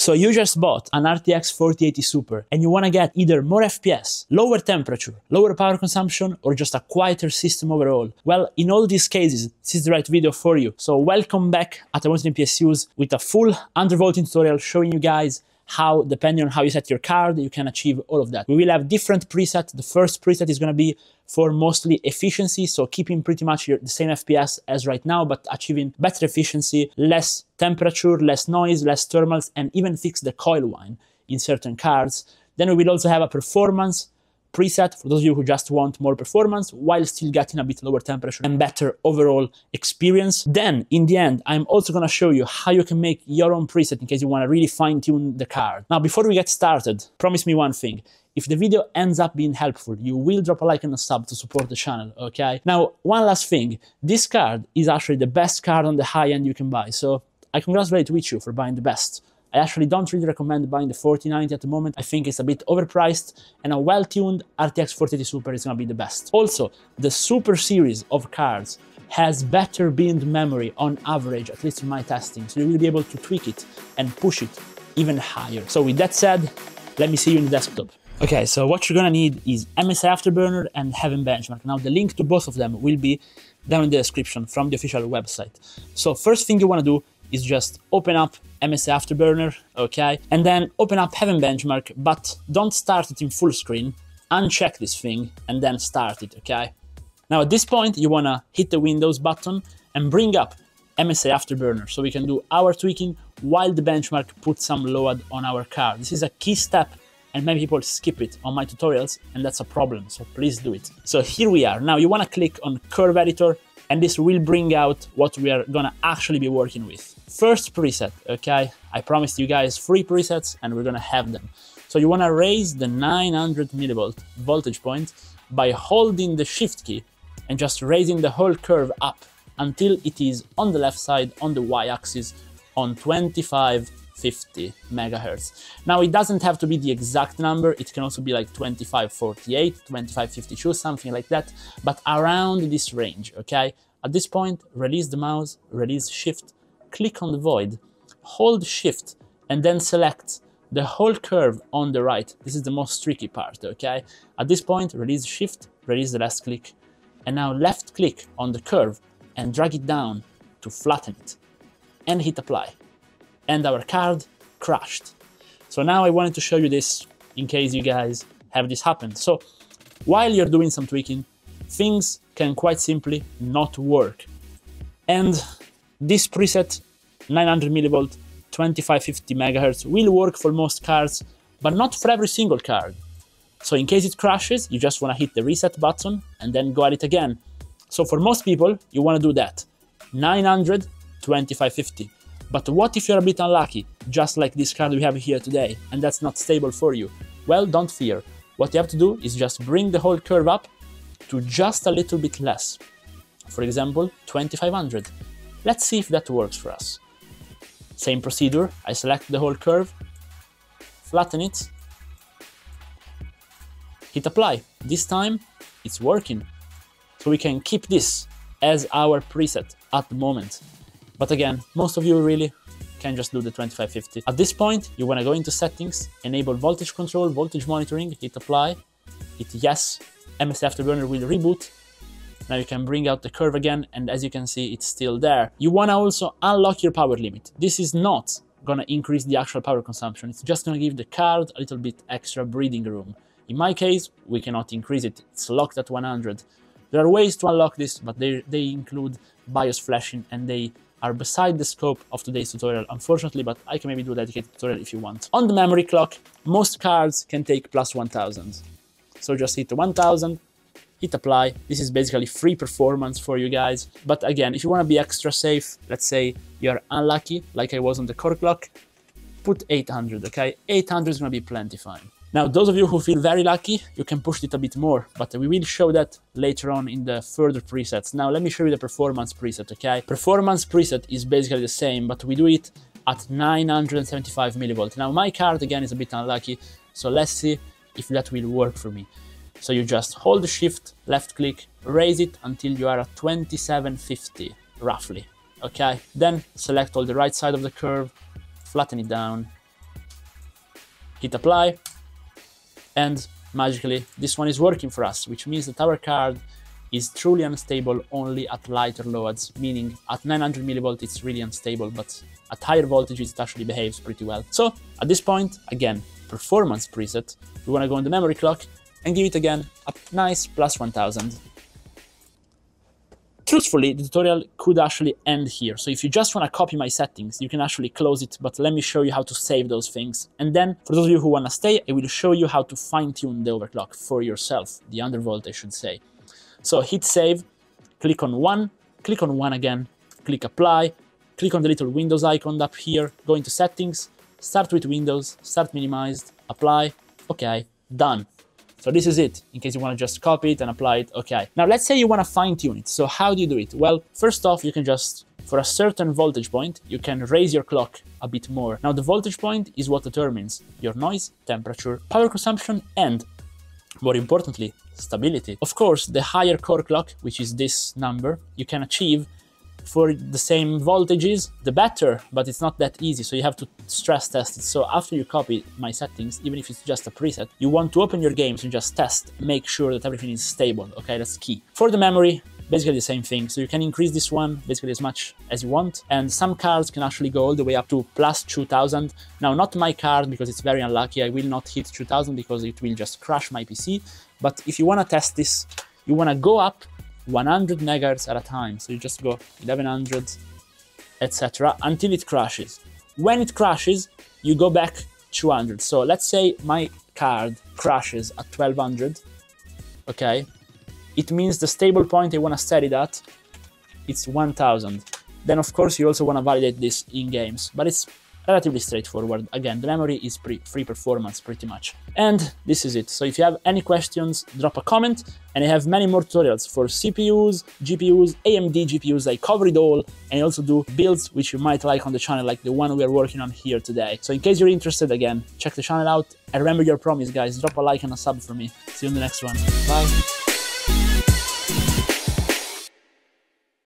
So you just bought an RTX 4080 Super and you want to get either more FPS, lower temperature, lower power consumption, or just a quieter system overall. Well, in all these cases, this is the right video for you. So welcome back ImWateringPSUs with a full undervolting tutorial showing you guys how, depending on how you set your card, you can achieve all of that. We will have different presets. The first preset is going to be for mostly efficiency, so keeping pretty much your, the same FPS as right now, but achieving better efficiency, less temperature, less noise, less thermals, and even fix the coil whine in certain cards. Then we will also have a performance preset for those of you who just want more performance while still getting a bit lower temperature and better overall experience. Then in the end, I'm also going to show you how you can make your own preset in case you want to really fine tune the card. Now, before we get started, promise me one thing. If the video ends up being helpful, you will drop a like and a sub to support the channel, okay? Now, one last thing. This card is actually the best card on the high end you can buy, so I congratulate with you for buying the best. I actually don't really recommend buying the 4090 at the moment. I think it's a bit overpriced and a well-tuned RTX 4080 Super is going to be the best. Also, the Super series of cards has better binned memory on average, at least in my testing, so you will be able to tweak it and push it even higher. So with that said, let me see you in the desktop. Okay, so what you're gonna need is MSI Afterburner and Heaven Benchmark. Now the link to both of them will be down in the description from the official website. So first thing you wanna do is just open up MSI Afterburner, okay? And then open up Heaven Benchmark, but don't start it in full screen. Uncheck this thing and then start it, okay? Now at this point, you wanna hit the Windows button and bring up MSI Afterburner so we can do our tweaking while the benchmark puts some load on our card. This is a key step and many people skip it on my tutorials and that's a problem, so please do it. So here we are. Now you wanna click on Curve Editor and this will bring out what we are gonna actually be working with. First preset, okay? I promised you guys three presets and we're gonna have them. So you wanna raise the 900 millivolt voltage point by holding the shift key and just raising the whole curve up until it is on the left side on the y-axis on 2550 megahertz. Now it doesn't have to be the exact number, it can also be like 2548, 2552, something like that, but around this range, okay? At this point, release the mouse, release shift, click on the void, hold shift, and then select the whole curve on the right. This is the most tricky part, okay? At this point, release shift, release the last click, and now left click on the curve and drag it down to flatten it, and hit apply. And our card crashed. So now I wanted to show you this in case you guys have this happen. So while you're doing some tweaking, things can quite simply not work. And this preset 900 millivolt 2550 megahertz will work for most cards, but not for every single card. So in case it crashes, you just want to hit the reset button and then go at it again. So for most people, you want to do that. 900, 2550. But what if you're a bit unlucky, just like this card we have here today, and that's not stable for you? Well, don't fear. What you have to do is just bring the whole curve up to just a little bit less. For example, 2500. Let's see if that works for us. Same procedure, I select the whole curve, flatten it, hit apply. This time, it's working. So we can keep this as our preset at the moment. But again, most of you really can just do the 2550. At this point, you wanna go into settings, enable voltage control, voltage monitoring, hit apply, hit yes, MSI Afterburner will reboot. Now you can bring out the curve again, and as you can see, it's still there. You wanna also unlock your power limit. This is not gonna increase the actual power consumption. It's just gonna give the card a little bit extra breathing room. In my case, we cannot increase it. It's locked at 100. There are ways to unlock this, but they, they include BIOS flashing and they are beside the scope of today's tutorial, unfortunately, but I can maybe do a dedicated tutorial if you want. On the memory clock, most cards can take plus 1000. So just hit the 1000, hit apply. This is basically free performance for you guys. But again, if you want to be extra safe, let's say you're unlucky, like I was on the core clock, put 800, okay? 800 is going to be plenty fine. Now, those of you who feel very lucky, you can push it a bit more, but we will show that later on in the further presets. Now, let me show you the performance preset, okay? Performance preset is basically the same, but we do it at 975 millivolt. Now, my card, again, is a bit unlucky, so let's see if that will work for me. So you just hold the shift, left click, raise it until you are at 2750, roughly, okay? Then select all the right side of the curve, flatten it down, hit apply, and magically this one is working for us, which means that our card is truly unstable only at lighter loads, meaning at 900 millivolt it's really unstable, but at higher voltages it actually behaves pretty well. So at this point, again, performance preset, we want to go on the memory clock and give it again a nice plus 1000. Truthfully, the tutorial could actually end here. So if you just want to copy my settings, you can actually close it, but let me show you how to save those things. And then for those of you who want to stay, I will show you how to fine tune the overclock for yourself, the undervolt I should say. So hit save, click on one, click on one again, click apply, click on the little Windows icon up here, go into settings, start with Windows, start minimized, apply, okay, done. So this is it, in case you want to just copy it and apply it, okay. Now let's say you want to fine tune it, so how do you do it? Well, first off, you can just, for a certain voltage point, you can raise your clock a bit more. Now the voltage point is what determines your noise, temperature, power consumption, and more importantly, stability. Of course, the higher core clock, which is this number, you can achieve for the same voltages, the better, but it's not that easy, so you have to stress test it. So after you copy my settings, even if it's just a preset, you want to open your games and just test, make sure that everything is stable, okay, that's key. For the memory, basically the same thing. So you can increase this one basically as much as you want. And some cards can actually go all the way up to plus 2000. Now, not my card because it's very unlucky. I will not hit 2000 because it will just crash my PC. But if you want to test this, you want to go up 100 megahertz at a time. So you just go 1100, etc. until it crashes. When it crashes, you go back 200. So let's say my card crashes at 1200, okay? it means the stable point I want to set it at, it's 1000. Then of course you also want to validate this in games, but it's relatively straightforward. Again, the memory is free performance pretty much. And this is it. So if you have any questions, drop a comment. And I have many more tutorials for CPUs, GPUs, AMD GPUs. I cover it all. And I also do builds which you might like on the channel, like the one we are working on here today. So in case you're interested, again, check the channel out. And remember your promise, guys. Drop a like and a sub for me. See you in the next one. Bye.